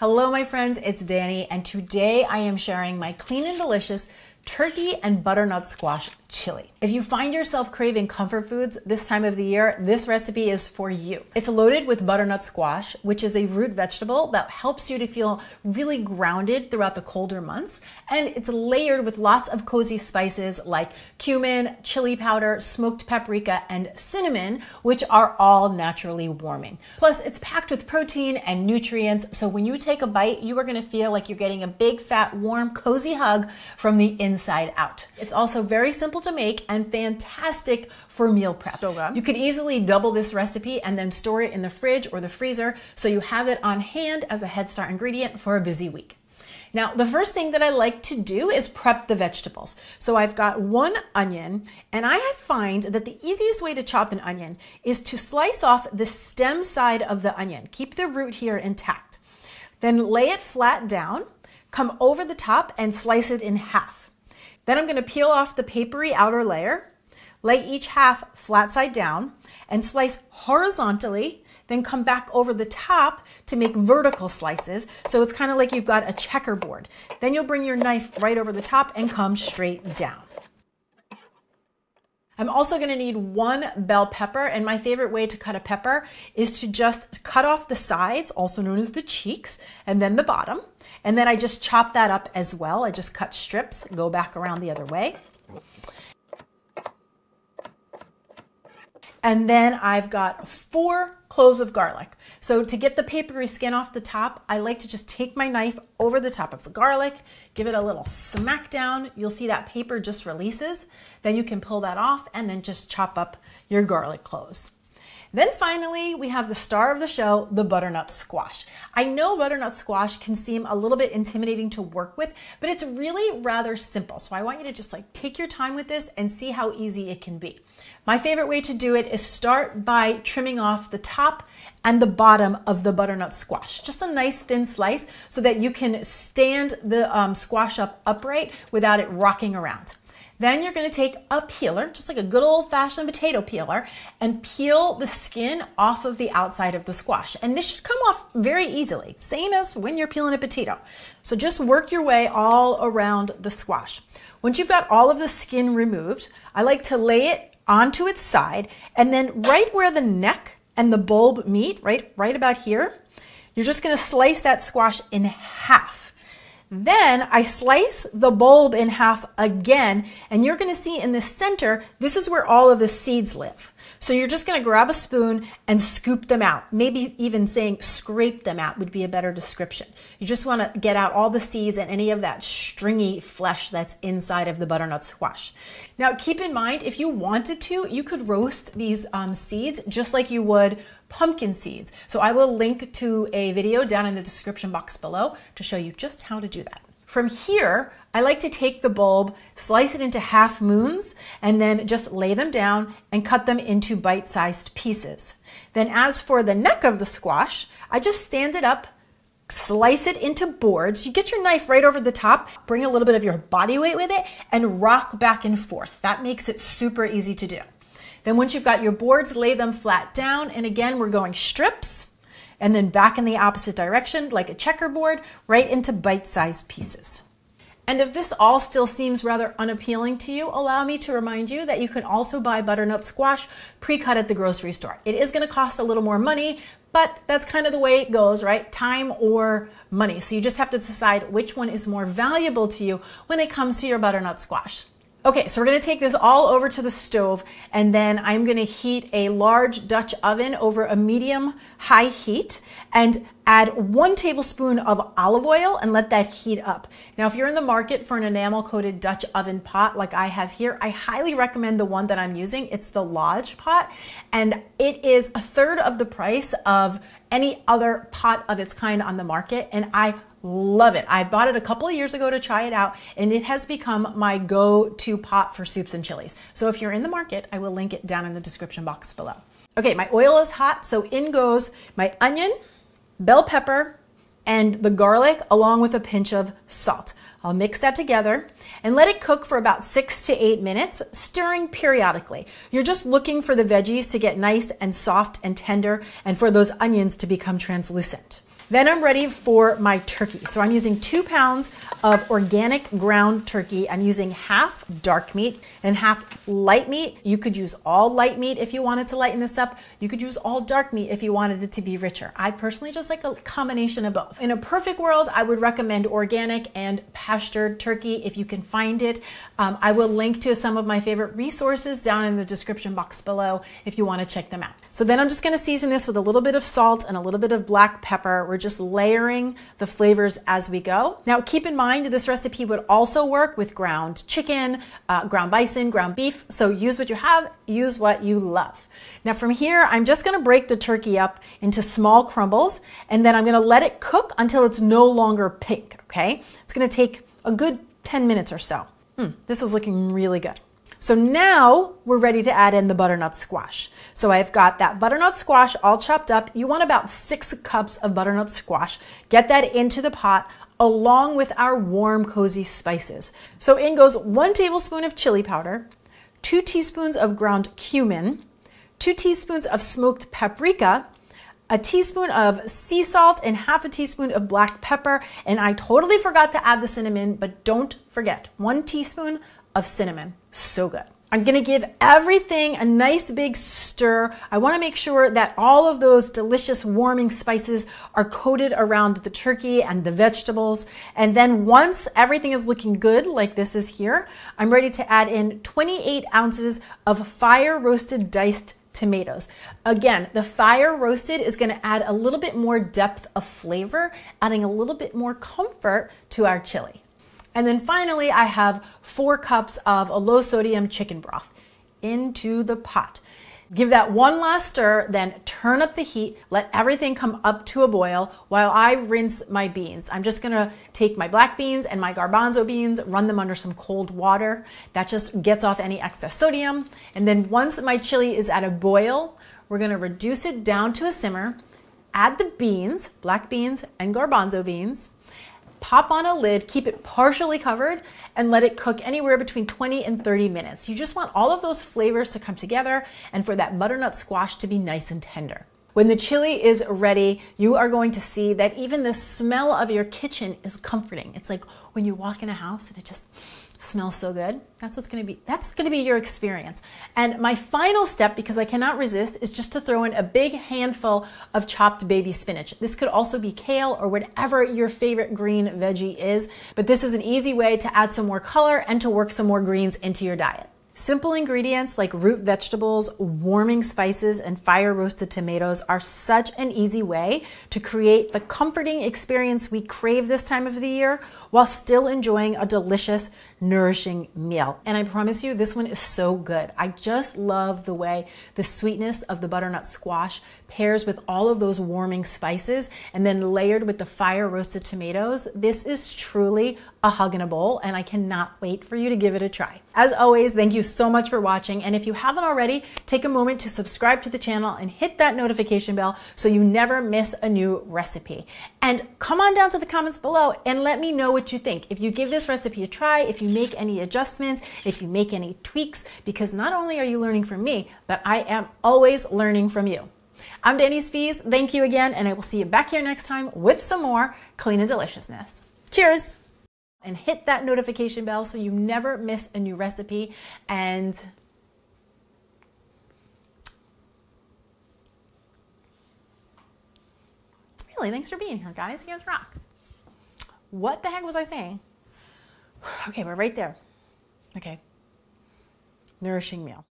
Hello, my friends, it's Dani, and today I am sharing my clean and delicious turkey and butternut squash chili. If you find yourself craving comfort foods this time of the year, this recipe is for you. It's loaded with butternut squash, which is a root vegetable that helps you to feel really grounded throughout the colder months. And it's layered with lots of cozy spices like cumin, chili powder, smoked paprika, and cinnamon, which are all naturally warming. Plus, it's packed with protein and nutrients. So when you take a bite, you are gonna feel like you're getting a big, fat, warm, cozy hug from the inside out. It's also very simple to make and fantastic for meal prep. So good. You could easily double this recipe and then store it in the fridge or the freezer so you have it on hand as a Head Start ingredient for a busy week. Now, the first thing that I like to do is prep the vegetables. So I've got one onion, and I have find that the easiest way to chop an onion is to slice off the stem side of the onion. Keep the root here intact. Then lay it flat down, come over the top, and slice it in half. Then I'm gonna peel off the papery outer layer, lay each half flat side down, and slice horizontally, then come back over the top to make vertical slices. So it's kind of like you've got a checkerboard. Then you'll bring your knife right over the top and come straight down. I'm also gonna need one bell pepper, and my favorite way to cut a pepper is to just cut off the sides, also known as the cheeks, and then the bottom. And then I just chop that up as well. I just cut strips, go back around the other way. And then I've got four cloves of garlic. So to get the papery skin off the top, I like to just take my knife over the top of the garlic, give it a little smack down. You'll see that paper just releases. Then you can pull that off and then just chop up your garlic cloves. Then finally, we have the star of the show, the butternut squash. I know butternut squash can seem a little bit intimidating to work with, but it's really rather simple. So I want you to just like take your time with this and see how easy it can be. My favorite way to do it is start by trimming off the top and the bottom of the butternut squash. Just a nice thin slice so that you can stand the um, squash up upright without it rocking around. Then you're gonna take a peeler, just like a good old fashioned potato peeler, and peel the skin off of the outside of the squash. And this should come off very easily, same as when you're peeling a potato. So just work your way all around the squash. Once you've got all of the skin removed, I like to lay it onto its side, and then right where the neck and the bulb meet, right, right about here, you're just gonna slice that squash in half. Then I slice the bulb in half again, and you're gonna see in the center, this is where all of the seeds live. So you're just gonna grab a spoon and scoop them out. Maybe even saying scrape them out would be a better description. You just wanna get out all the seeds and any of that stringy flesh that's inside of the butternut squash. Now keep in mind, if you wanted to, you could roast these um, seeds just like you would pumpkin seeds. So I will link to a video down in the description box below to show you just how to do that. From here, I like to take the bulb, slice it into half moons, and then just lay them down and cut them into bite-sized pieces. Then as for the neck of the squash, I just stand it up, slice it into boards. You get your knife right over the top, bring a little bit of your body weight with it, and rock back and forth. That makes it super easy to do. Then once you've got your boards, lay them flat down. And again, we're going strips and then back in the opposite direction like a checkerboard right into bite-sized pieces. And if this all still seems rather unappealing to you, allow me to remind you that you can also buy butternut squash pre-cut at the grocery store. It is going to cost a little more money, but that's kind of the way it goes, right? Time or money. So you just have to decide which one is more valuable to you when it comes to your butternut squash. Okay, so we're gonna take this all over to the stove and then I'm gonna heat a large Dutch oven over a medium high heat and add one tablespoon of olive oil and let that heat up. Now, if you're in the market for an enamel coated Dutch oven pot like I have here, I highly recommend the one that I'm using. It's the Lodge pot and it is a third of the price of any other pot of its kind on the market and I Love it. I bought it a couple of years ago to try it out, and it has become my go to pot for soups and chilies. So if you're in the market, I will link it down in the description box below. Okay, my oil is hot, so in goes my onion, bell pepper, and the garlic along with a pinch of salt. I'll mix that together and let it cook for about six to eight minutes, stirring periodically. You're just looking for the veggies to get nice and soft and tender and for those onions to become translucent. Then I'm ready for my turkey. So I'm using two pounds of organic ground turkey. I'm using half dark meat and half light meat. You could use all light meat if you wanted to lighten this up. You could use all dark meat if you wanted it to be richer. I personally just like a combination of both. In a perfect world, I would recommend organic and pastured turkey if you can find it. Um, I will link to some of my favorite resources down in the description box below if you want to check them out. So then I'm just going to season this with a little bit of salt and a little bit of black pepper. We're just layering the flavors as we go. Now keep in mind this recipe would also work with ground chicken, uh, ground bison, ground beef. So use what you have, use what you love. Now from here, I'm just going to break the turkey up into small crumbles and then I'm going to let it cook until it's no longer pink. Okay. It's going to take a good 10 minutes or so. Mm, this is looking really good. So now we're ready to add in the butternut squash. So I've got that butternut squash all chopped up. You want about six cups of butternut squash. Get that into the pot along with our warm, cozy spices. So in goes one tablespoon of chili powder, two teaspoons of ground cumin, two teaspoons of smoked paprika, a teaspoon of sea salt and half a teaspoon of black pepper. And I totally forgot to add the cinnamon, but don't forget one teaspoon of cinnamon. So good. I'm gonna give everything a nice big stir. I wanna make sure that all of those delicious warming spices are coated around the turkey and the vegetables. And then once everything is looking good, like this is here, I'm ready to add in 28 ounces of fire roasted diced tomatoes. Again, the fire roasted is to add a little bit more depth of flavor, adding a little bit more comfort to our chili. And then finally, I have four cups of a low sodium chicken broth into the pot. Give that one last stir, then turn up the heat, let everything come up to a boil while I rinse my beans. I'm just gonna take my black beans and my garbanzo beans, run them under some cold water. That just gets off any excess sodium. And then once my chili is at a boil, we're gonna reduce it down to a simmer, add the beans, black beans and garbanzo beans, pop on a lid, keep it partially covered, and let it cook anywhere between 20 and 30 minutes. You just want all of those flavors to come together and for that butternut squash to be nice and tender. When the chili is ready, you are going to see that even the smell of your kitchen is comforting. It's like when you walk in a house and it just smells so good. That's what's going to be that's going to be your experience. And my final step because I cannot resist is just to throw in a big handful of chopped baby spinach. This could also be kale or whatever your favorite green veggie is, but this is an easy way to add some more color and to work some more greens into your diet. Simple ingredients like root vegetables, warming spices, and fire roasted tomatoes are such an easy way to create the comforting experience we crave this time of the year while still enjoying a delicious, nourishing meal. And I promise you, this one is so good. I just love the way the sweetness of the butternut squash pairs with all of those warming spices and then layered with the fire roasted tomatoes. This is truly a hug in a bowl, and I cannot wait for you to give it a try. As always, thank you so much for watching. And if you haven't already, take a moment to subscribe to the channel and hit that notification bell so you never miss a new recipe. And come on down to the comments below and let me know what you think. If you give this recipe a try, if you make any adjustments, if you make any tweaks, because not only are you learning from me, but I am always learning from you. I'm Dani Spies. Thank you again, and I will see you back here next time with some more clean and deliciousness. Cheers! And hit that notification bell so you never miss a new recipe. And really, thanks for being here, guys. You guys rock. What the heck was I saying? Okay, we're right there. Okay. Nourishing meal.